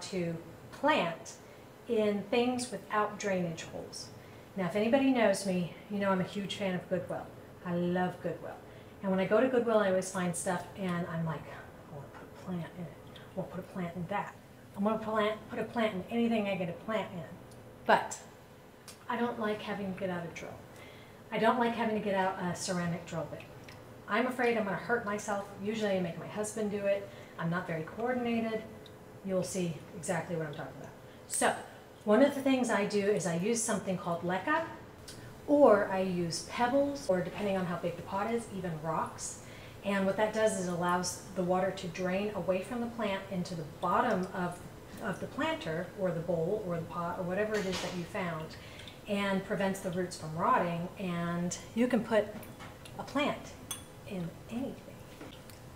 to plant in things without drainage holes. Now, if anybody knows me, you know I'm a huge fan of Goodwill. I love Goodwill. And when I go to Goodwill, I always find stuff and I'm like, I want to put a plant in it. I want to put a plant in that. I'm going to plant, put a plant in anything I get a plant in. But I don't like having to get out a drill. I don't like having to get out a ceramic drill bit. I'm afraid I'm going to hurt myself. Usually I make my husband do it. I'm not very coordinated. You'll see exactly what I'm talking about. So one of the things I do is I use something called leca, or I use pebbles, or depending on how big the pot is, even rocks. And what that does is it allows the water to drain away from the plant into the bottom of, of the planter, or the bowl, or the pot, or whatever it is that you found, and prevents the roots from rotting. And you can put a plant in anything.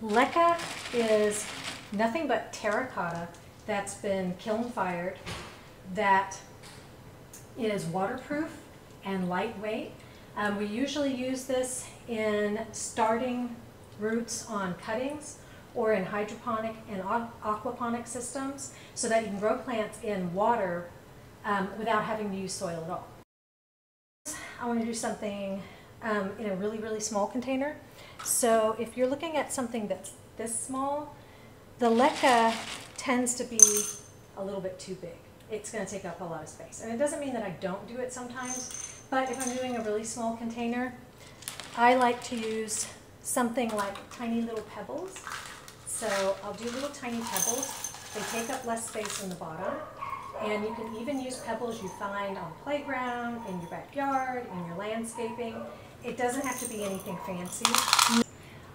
Leca is nothing but terracotta that's been kiln fired, that is waterproof and lightweight. Um, we usually use this in starting roots on cuttings or in hydroponic and aquaponic systems so that you can grow plants in water um, without having to use soil at all. I want to do something um, in a really, really small container. So if you're looking at something that's this small, the leca tends to be a little bit too big. It's going to take up a lot of space. And it doesn't mean that I don't do it sometimes, but if I'm doing a really small container, I like to use something like tiny little pebbles. So I'll do little tiny pebbles. They take up less space in the bottom. And you can even use pebbles you find on playground, in your backyard, in your landscaping. It doesn't have to be anything fancy.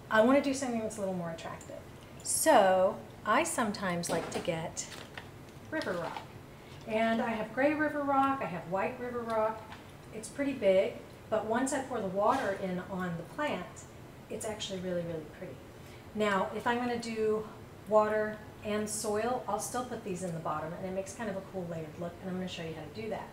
I want to do something that's a little more attractive. So I sometimes like to get river rock. And I have gray river rock, I have white river rock. It's pretty big, but once I pour the water in on the plant, it's actually really, really pretty. Now, if I'm going to do water and soil, I'll still put these in the bottom, and it makes kind of a cool layered look, and I'm going to show you how to do that.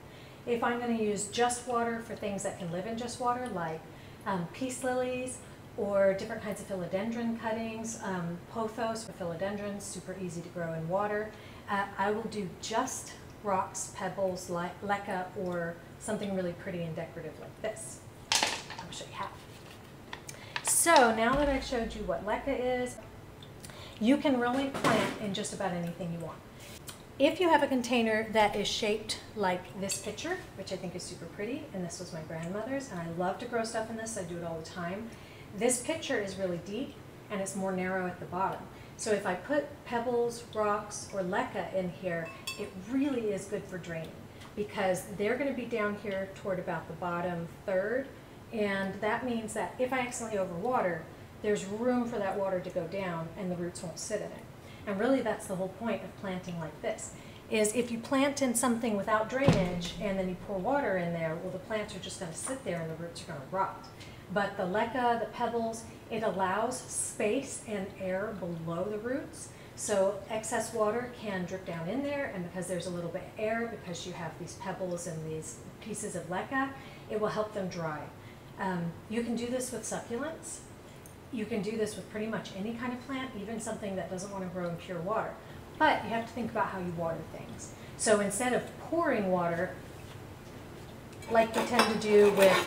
If I'm going to use just water for things that can live in just water, like um, peace lilies or different kinds of philodendron cuttings, um, pothos for philodendrons, super easy to grow in water, uh, I will do just rocks, pebbles, leca, or something really pretty and decorative like this. I'll show you how. So now that I've showed you what leca is, you can really plant in just about anything you want. If you have a container that is shaped like this picture, which I think is super pretty, and this was my grandmother's, and I love to grow stuff in this, I do it all the time. This pitcher is really deep, and it's more narrow at the bottom. So if I put pebbles, rocks, or leca in here, it really is good for draining because they're going to be down here toward about the bottom third, and that means that if I accidentally overwater, there's room for that water to go down and the roots won't sit in it. And really that's the whole point of planting like this, is if you plant in something without drainage and then you pour water in there, well the plants are just going to sit there and the roots are going to rot. But the leca, the pebbles, it allows space and air below the roots. So excess water can drip down in there, and because there's a little bit of air, because you have these pebbles and these pieces of leca, it will help them dry. Um, you can do this with succulents. You can do this with pretty much any kind of plant, even something that doesn't want to grow in pure water. But you have to think about how you water things. So instead of pouring water, like we tend to do with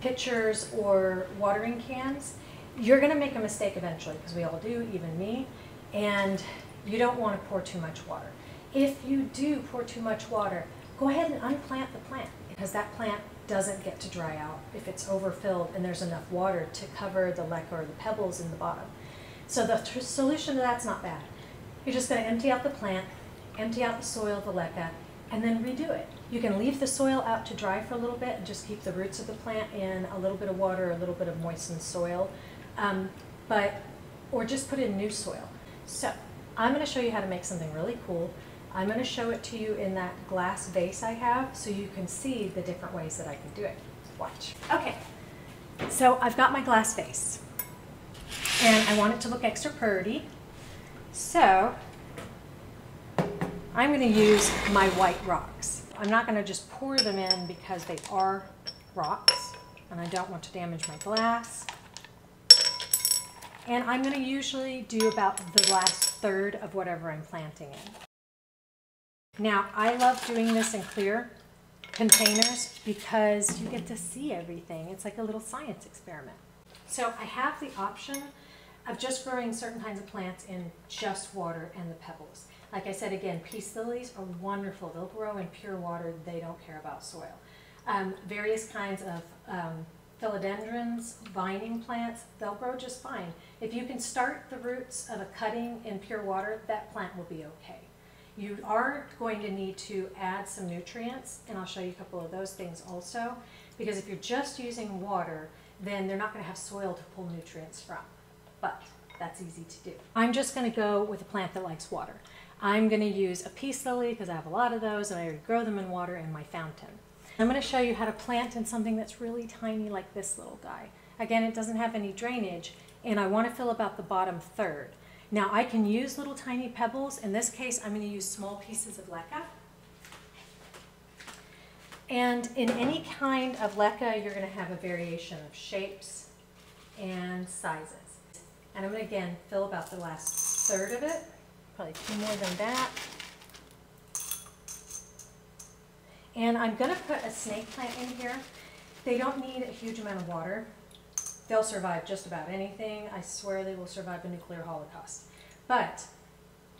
pitchers or watering cans, you're going to make a mistake eventually, because we all do, even me, and you don't want to pour too much water. If you do pour too much water, go ahead and unplant the plant, because that plant doesn't get to dry out if it's overfilled and there's enough water to cover the leca or the pebbles in the bottom. So the solution to that's not bad. You're just going to empty out the plant, empty out the soil, the leca, and then redo it. You can leave the soil out to dry for a little bit and just keep the roots of the plant in a little bit of water, a little bit of moistened soil, um, but or just put in new soil. So I'm going to show you how to make something really cool. I'm going to show it to you in that glass vase I have so you can see the different ways that I can do it. Watch. Okay, so I've got my glass vase and I want it to look extra pretty. So I'm going to use my white rocks. I'm not going to just pour them in because they are rocks and I don't want to damage my glass. And I'm going to usually do about the last third of whatever I'm planting in. Now, I love doing this in clear containers because you get to see everything. It's like a little science experiment. So I have the option of just growing certain kinds of plants in just water and the pebbles. Like I said again, peace lilies are wonderful. They'll grow in pure water. They don't care about soil. Um, various kinds of um, philodendrons, vining plants, they'll grow just fine. If you can start the roots of a cutting in pure water, that plant will be okay. You are going to need to add some nutrients, and I'll show you a couple of those things also, because if you're just using water, then they're not going to have soil to pull nutrients from. But that's easy to do. I'm just going to go with a plant that likes water. I'm going to use a peace lily because I have a lot of those and I already grow them in water in my fountain. I'm going to show you how to plant in something that's really tiny like this little guy. Again, it doesn't have any drainage and I want to fill about the bottom third. Now I can use little tiny pebbles. In this case, I'm going to use small pieces of leca. And in any kind of leca, you're going to have a variation of shapes and sizes. And I'm going to again fill about the last third of it, probably two more than that. And I'm going to put a snake plant in here. They don't need a huge amount of water. They'll survive just about anything. I swear they will survive a nuclear holocaust. But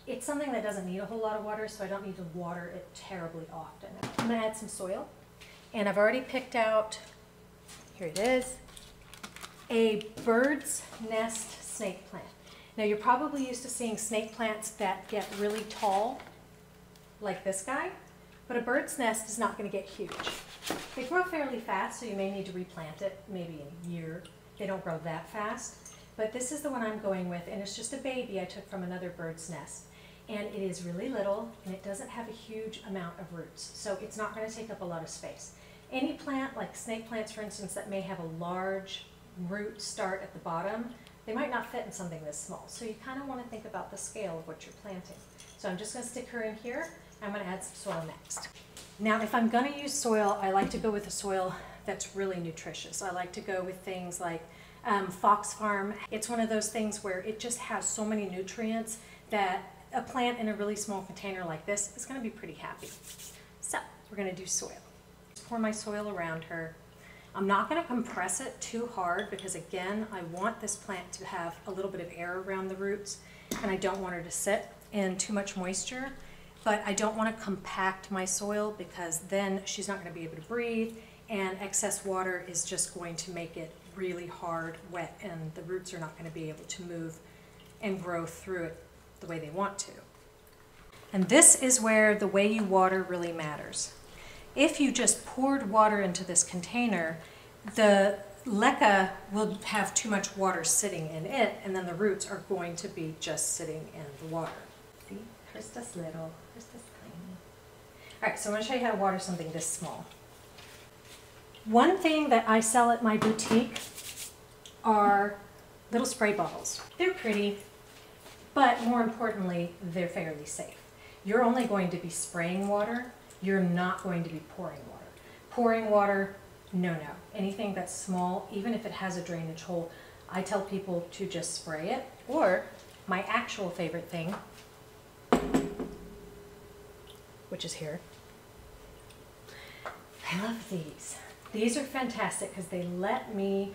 it's something that doesn't need a whole lot of water, so I don't need to water it terribly often. I'm to add some soil. And I've already picked out, here it is, a bird's nest snake plant. Now you're probably used to seeing snake plants that get really tall, like this guy. But a bird's nest is not going to get huge. They grow fairly fast, so you may need to replant it maybe in a year. They don't grow that fast. But this is the one I'm going with, and it's just a baby I took from another bird's nest. And it is really little, and it doesn't have a huge amount of roots, so it's not going to take up a lot of space. Any plant, like snake plants for instance, that may have a large root start at the bottom, they might not fit in something this small. So you kind of want to think about the scale of what you're planting. So I'm just going to stick her in here, I'm going to add some soil next. Now, if I'm going to use soil, I like to go with a soil that's really nutritious. I like to go with things like um, Fox Farm. It's one of those things where it just has so many nutrients that a plant in a really small container like this is going to be pretty happy. So we're going to do soil. Pour my soil around her. I'm not going to compress it too hard because again, I want this plant to have a little bit of air around the roots and I don't want her to sit in too much moisture but I don't want to compact my soil because then she's not going to be able to breathe and excess water is just going to make it really hard, wet, and the roots are not going to be able to move and grow through it the way they want to. And this is where the way you water really matters. If you just poured water into this container, the leca will have too much water sitting in it, and then the roots are going to be just sitting in the water. See, Krista's little. All right, so I'm gonna show you how to water something this small. One thing that I sell at my boutique are little spray bottles. They're pretty, but more importantly, they're fairly safe. You're only going to be spraying water. You're not going to be pouring water. Pouring water, no, no. Anything that's small, even if it has a drainage hole, I tell people to just spray it. Or my actual favorite thing, which is here, I love these. These are fantastic because they let me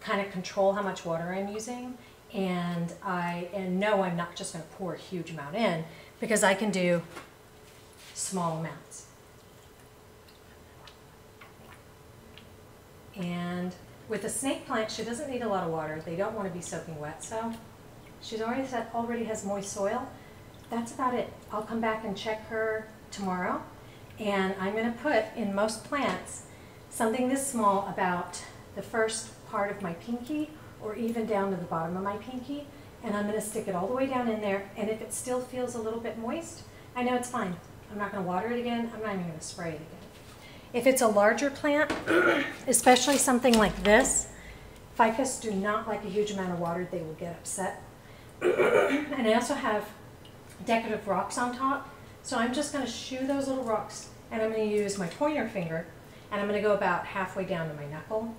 kind of control how much water I'm using and I and know I'm not just going to pour a huge amount in because I can do small amounts. And with a snake plant, she doesn't need a lot of water. They don't want to be soaking wet, so she's already already has moist soil. That's about it. I'll come back and check her tomorrow and I'm going to put in most plants something this small about the first part of my pinky or even down to the bottom of my pinky. And I'm going to stick it all the way down in there. And if it still feels a little bit moist, I know it's fine. I'm not going to water it again. I'm not even going to spray it again. If it's a larger plant, especially something like this, ficus do not like a huge amount of water. They will get upset. and I also have decorative rocks on top. So I'm just going to shoo those little rocks and I'm going to use my pointer finger and I'm going to go about halfway down to my knuckle.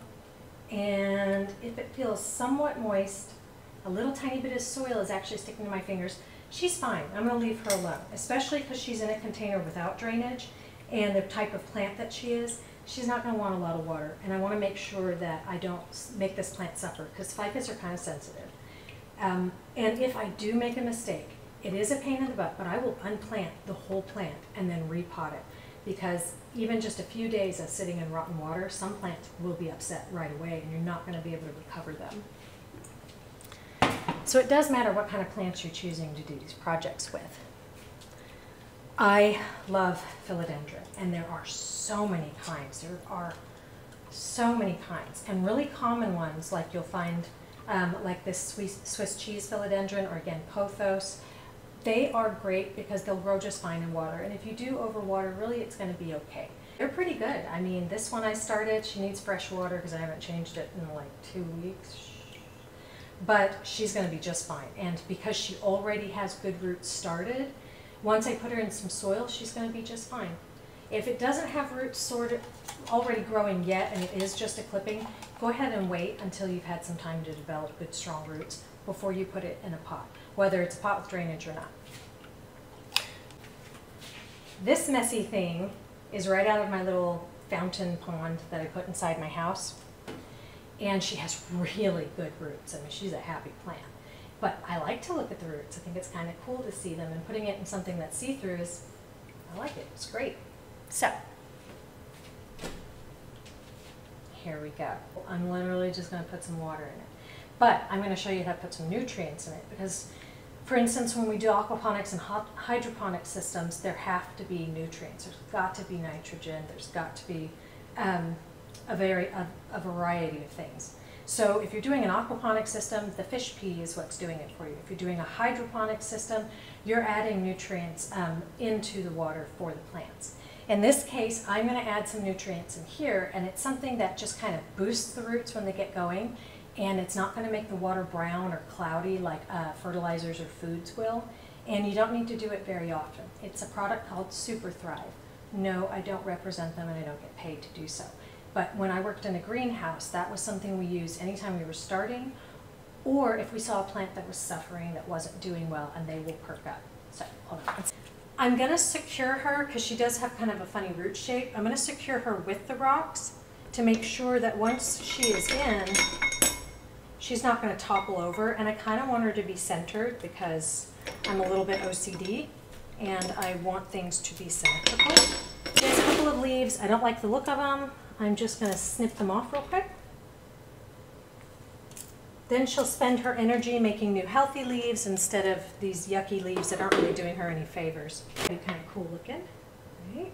And if it feels somewhat moist, a little tiny bit of soil is actually sticking to my fingers, she's fine. I'm going to leave her alone, especially because she's in a container without drainage and the type of plant that she is. She's not going to want a lot of water, and I want to make sure that I don't make this plant suffer because ficus are kind of sensitive. Um, and if I do make a mistake, it is a pain in the butt, but I will unplant the whole plant and then repot it because even just a few days of sitting in rotten water, some plants will be upset right away and you're not going to be able to recover them. So it does matter what kind of plants you're choosing to do these projects with. I love philodendron, and there are so many kinds. There are so many kinds, and really common ones like you'll find um, like this Swiss, Swiss cheese philodendron or again pothos. They are great because they'll grow just fine in water, and if you do overwater, really it's going to be okay. They're pretty good. I mean, this one I started, she needs fresh water because I haven't changed it in like two weeks but she's going to be just fine. And because she already has good roots started, once I put her in some soil, she's going to be just fine. If it doesn't have roots sort of already growing yet and it is just a clipping, go ahead and wait until you've had some time to develop good strong roots before you put it in a pot, whether it's pot with drainage or not. This messy thing is right out of my little fountain pond that I put inside my house and she has really good roots. I mean, she's a happy plant. But I like to look at the roots. I think it's kind of cool to see them, and putting it in something that's see-through is, I like it. It's great. So, here we go. I'm literally just going to put some water in it. But I'm going to show you how to put some nutrients in it because, for instance, when we do aquaponics and hydroponic systems, there have to be nutrients. There's got to be nitrogen. There's got to be um, a, very, a, a variety of things. So if you're doing an aquaponic system, the fish pee is what's doing it for you. If you're doing a hydroponic system, you're adding nutrients um, into the water for the plants. In this case, I'm going to add some nutrients in here, and it's something that just kind of boosts the roots when they get going, and it's not going to make the water brown or cloudy like uh, fertilizers or foods will, and you don't need to do it very often. It's a product called Super Thrive. No, I don't represent them, and I don't get paid to do so. But when I worked in a greenhouse, that was something we used anytime we were starting, or if we saw a plant that was suffering, that wasn't doing well, and they will perk up. So, hold on. I'm gonna secure her, because she does have kind of a funny root shape, I'm gonna secure her with the rocks to make sure that once she is in, she's not gonna topple over, and I kind of want her to be centered because I'm a little bit OCD, and I want things to be symmetrical. There's a couple of leaves, I don't like the look of them, I'm just going to snip them off real quick. Then she'll spend her energy making new healthy leaves instead of these yucky leaves that aren't really doing her any favors. Be kind of cool looking. Right.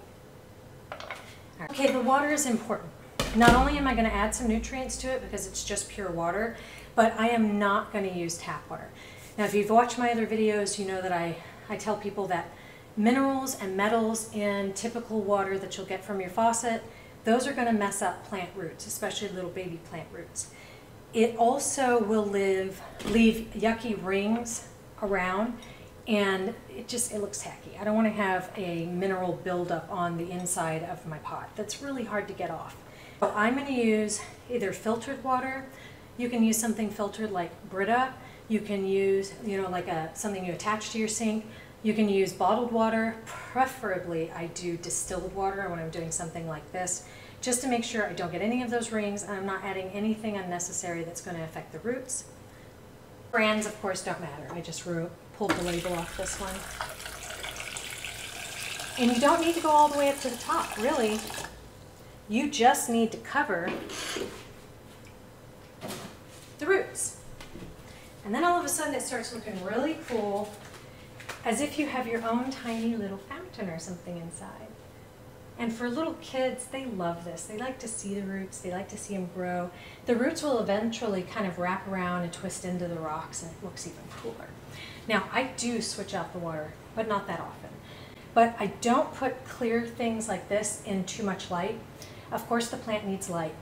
Okay, the water is important. Not only am I going to add some nutrients to it because it's just pure water, but I am not going to use tap water. Now, if you've watched my other videos, you know that I, I tell people that minerals and metals in typical water that you'll get from your faucet those are going to mess up plant roots, especially little baby plant roots. It also will live, leave yucky rings around and it just, it looks tacky. I don't want to have a mineral buildup on the inside of my pot. That's really hard to get off. I'm going to use either filtered water, you can use something filtered like Brita, you can use, you know, like a something you attach to your sink, you can use bottled water, preferably I do distilled water when I'm doing something like this, just to make sure I don't get any of those rings and I'm not adding anything unnecessary that's going to affect the roots. Brands, of course, don't matter. I just pulled the label off this one. And you don't need to go all the way up to the top, really. You just need to cover the roots. And then all of a sudden it starts looking really cool as if you have your own tiny little fountain or something inside. And for little kids, they love this. They like to see the roots, they like to see them grow. The roots will eventually kind of wrap around and twist into the rocks and it looks even cooler. Now, I do switch out the water, but not that often. But I don't put clear things like this in too much light. Of course, the plant needs light.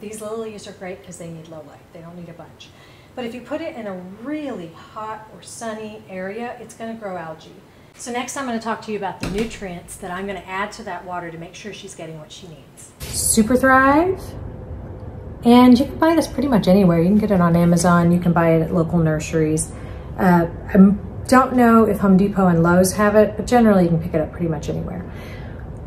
These lilies are great because they need low light. They don't need a bunch. But if you put it in a really hot or sunny area, it's going to grow algae. So next I'm going to talk to you about the nutrients that I'm going to add to that water to make sure she's getting what she needs. Super Thrive. And you can buy this pretty much anywhere. You can get it on Amazon. You can buy it at local nurseries. Uh, I'm don't know if Home Depot and Lowe's have it, but generally you can pick it up pretty much anywhere.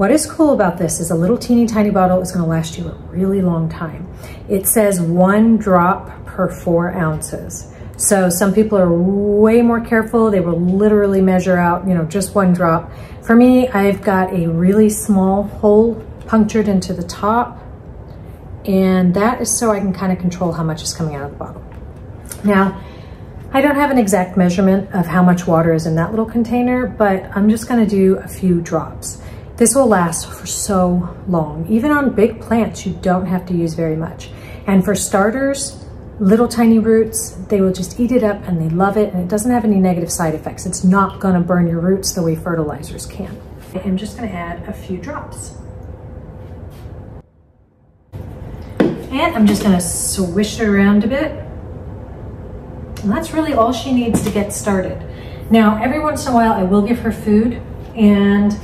What is cool about this is a little teeny tiny bottle is gonna last you a really long time. It says one drop per four ounces. So some people are way more careful. They will literally measure out, you know, just one drop. For me, I've got a really small hole punctured into the top and that is so I can kind of control how much is coming out of the bottle. Now, I don't have an exact measurement of how much water is in that little container, but I'm just gonna do a few drops. This will last for so long. Even on big plants, you don't have to use very much. And for starters, little tiny roots, they will just eat it up and they love it and it doesn't have any negative side effects. It's not gonna burn your roots the way fertilizers can. I'm just gonna add a few drops. And I'm just gonna swish it around a bit and that's really all she needs to get started. Now, every once in a while, I will give her food and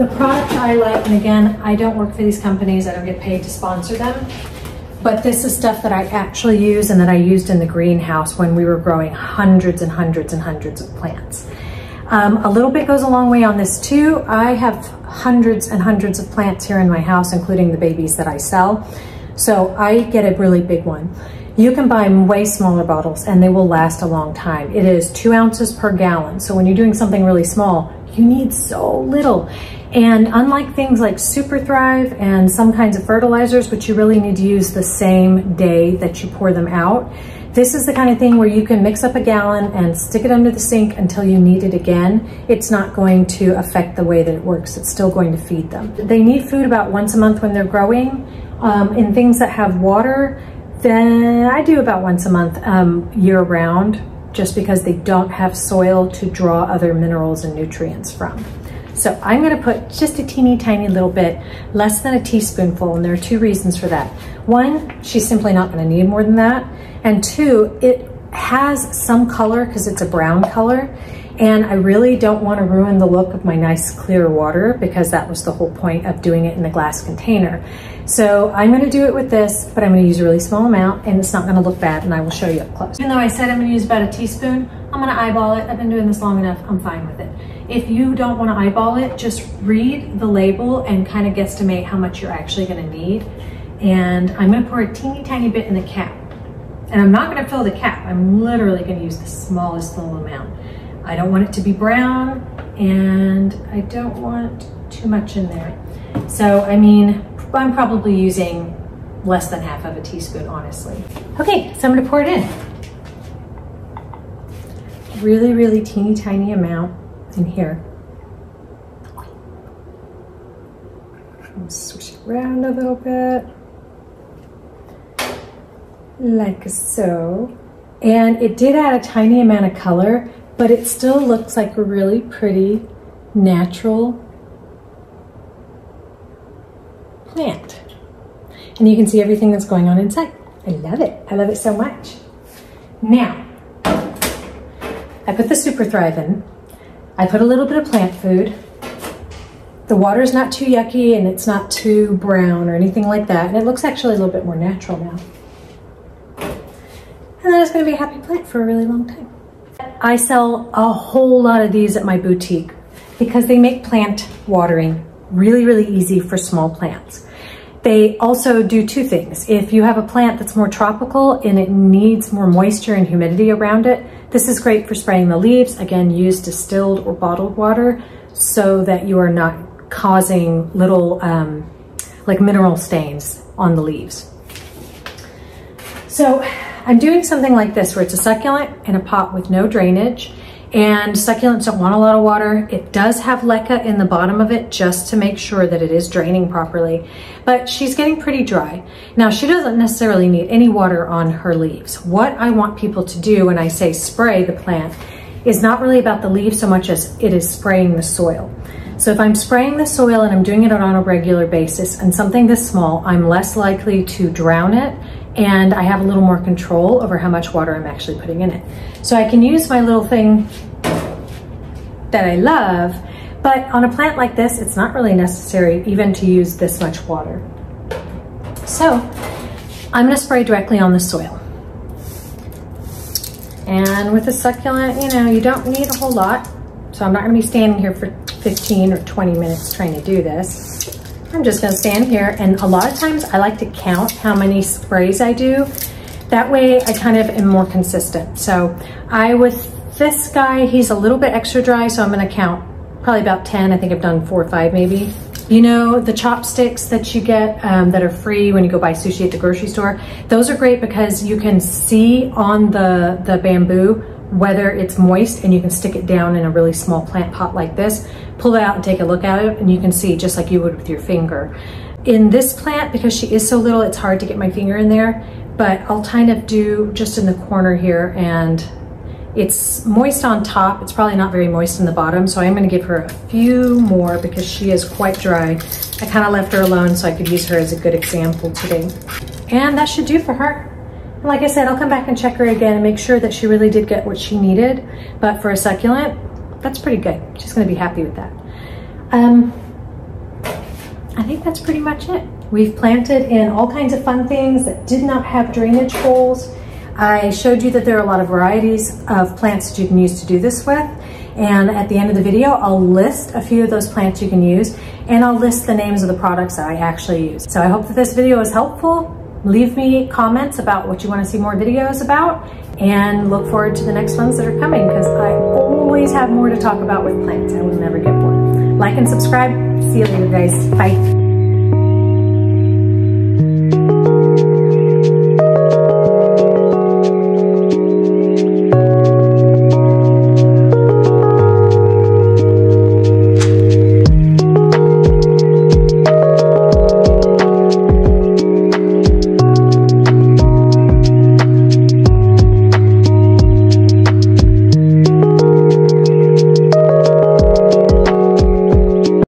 the product I like, and again, I don't work for these companies, I don't get paid to sponsor them, but this is stuff that I actually use and that I used in the greenhouse when we were growing hundreds and hundreds and hundreds of plants. Um, a little bit goes a long way on this too. I have hundreds and hundreds of plants here in my house, including the babies that I sell. So I get a really big one. You can buy way smaller bottles and they will last a long time. It is two ounces per gallon. So when you're doing something really small, you need so little. And unlike things like Super Thrive and some kinds of fertilizers, which you really need to use the same day that you pour them out, this is the kind of thing where you can mix up a gallon and stick it under the sink until you need it again. It's not going to affect the way that it works. It's still going to feed them. They need food about once a month when they're growing. Um, in things that have water, then I do about once a month um, year round just because they don't have soil to draw other minerals and nutrients from. So I'm gonna put just a teeny tiny little bit, less than a teaspoonful, and there are two reasons for that. One, she's simply not gonna need more than that. And two, it has some color because it's a brown color, and I really don't wanna ruin the look of my nice clear water because that was the whole point of doing it in the glass container. So I'm gonna do it with this, but I'm gonna use a really small amount and it's not gonna look bad and I will show you up close. Even though I said I'm gonna use about a teaspoon, I'm gonna eyeball it. I've been doing this long enough, I'm fine with it. If you don't wanna eyeball it, just read the label and kind of guesstimate how much you're actually gonna need. And I'm gonna pour a teeny tiny bit in the cap. And I'm not gonna fill the cap. I'm literally gonna use the smallest little amount. I don't want it to be brown and I don't want too much in there. So, I mean, I'm probably using less than half of a teaspoon, honestly. Okay, so I'm gonna pour it in. Really, really teeny tiny amount in here. Switch it around a little bit. Like so. And it did add a tiny amount of color, but it still looks like a really pretty, natural plant. And you can see everything that's going on inside. I love it. I love it so much. Now, I put the Super Thrive in. I put a little bit of plant food. The water's not too yucky and it's not too brown or anything like that. And it looks actually a little bit more natural now. And then it's gonna be a happy plant for a really long time. I sell a whole lot of these at my boutique because they make plant watering really, really easy for small plants. They also do two things. If you have a plant that's more tropical and it needs more moisture and humidity around it, this is great for spraying the leaves. Again, use distilled or bottled water so that you are not causing little um, like mineral stains on the leaves. So I'm doing something like this where it's a succulent in a pot with no drainage and succulents don't want a lot of water. It does have leca in the bottom of it just to make sure that it is draining properly, but she's getting pretty dry. Now she doesn't necessarily need any water on her leaves. What I want people to do when I say spray the plant is not really about the leaves so much as it is spraying the soil. So if I'm spraying the soil and I'm doing it on a regular basis and something this small, I'm less likely to drown it and I have a little more control over how much water I'm actually putting in it. So I can use my little thing that I love, but on a plant like this, it's not really necessary even to use this much water. So I'm gonna spray directly on the soil. And with a succulent, you know, you don't need a whole lot. So I'm not gonna be standing here for 15 or 20 minutes trying to do this. I'm just gonna stand here and a lot of times I like to count how many sprays I do. That way I kind of am more consistent. So I, with this guy, he's a little bit extra dry, so I'm gonna count probably about 10. I think I've done four or five maybe. You know, the chopsticks that you get um, that are free when you go buy sushi at the grocery store, those are great because you can see on the, the bamboo whether it's moist and you can stick it down in a really small plant pot like this, pull it out and take a look at it and you can see just like you would with your finger. In this plant, because she is so little, it's hard to get my finger in there, but I'll kind of do just in the corner here and it's moist on top. It's probably not very moist in the bottom, so I'm gonna give her a few more because she is quite dry. I kind of left her alone so I could use her as a good example today. And that should do for her. Like I said, I'll come back and check her again and make sure that she really did get what she needed. But for a succulent, that's pretty good. She's gonna be happy with that. Um, I think that's pretty much it. We've planted in all kinds of fun things that did not have drainage holes. I showed you that there are a lot of varieties of plants that you can use to do this with. And at the end of the video, I'll list a few of those plants you can use and I'll list the names of the products that I actually use. So I hope that this video is helpful. Leave me comments about what you want to see more videos about and look forward to the next ones that are coming because I always have more to talk about with plants. I will never get bored. Like and subscribe. See you later guys. Bye.